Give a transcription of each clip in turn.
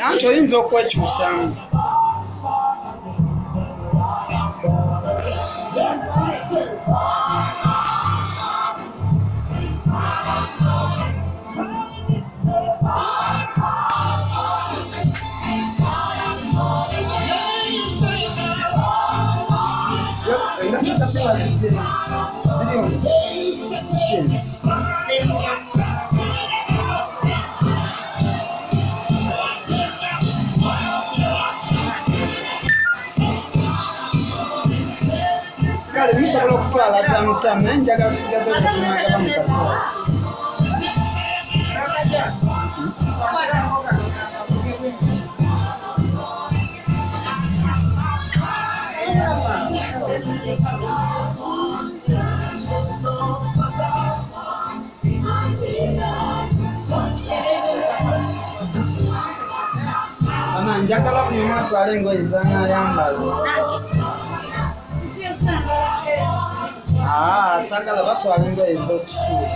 anche io nzo kwechusa Yep, a kale musobola okutwala tamutamu naye njagala kusigaza okutunagaba mu kaseera ama njagala buli omu atwala engoye Ah, sagala batwala engoye ez'okusuula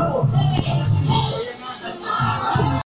Oh,